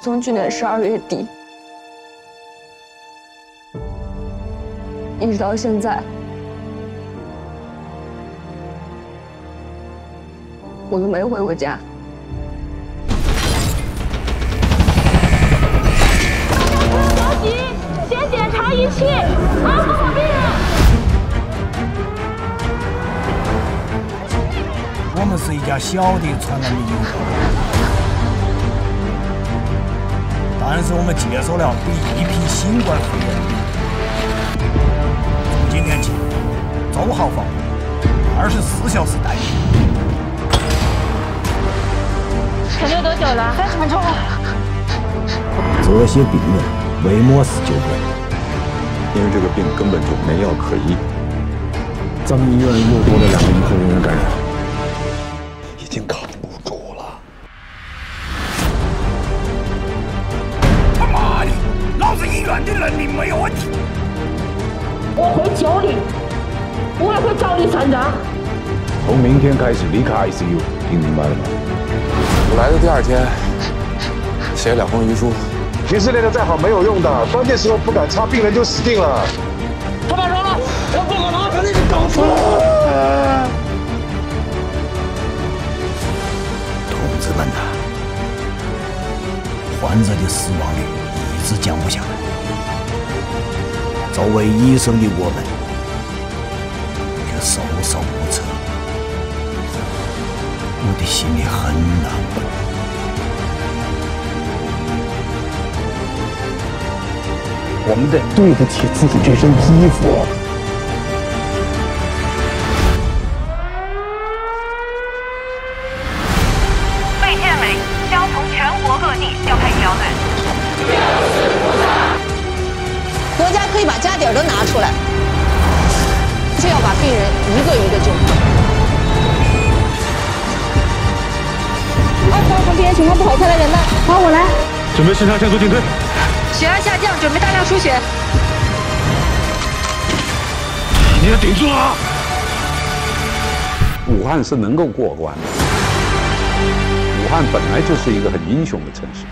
从去年十二月底一直到现在我都没回过家。大家不要着急先检查仪器我们是一家小的传染病医院，但是我们接收了第一批新冠肺炎病从今天起，周号房二十四小时待命。陈留多久了？三十分钟了。这些病人没么事就会，因为这个病根本就没药可医。咱们医院又多了两个医护人员感染。已经扛不住了！他妈的，老子医院的能力没有问题。我会救你，我也会找你算账。从明天开始离开 ICU，听明白了吗？我来的第二天，写了两封遗书。平时练得再好没有用的，关键时候不敢插，病人就死定了。同志们呐，患者的死亡率一直降不下来。作为医生的我们，却束手无策。我的心里很难过。我们得对得起自己这身衣服。病人一个一个救。二十二房病人情况不好，快来人呐！好，我来。准备肾上腺素进退。血压下降，准备大量输血。你要顶住啊！武汉是能够过关的，武汉本来就是一个很英雄的城市。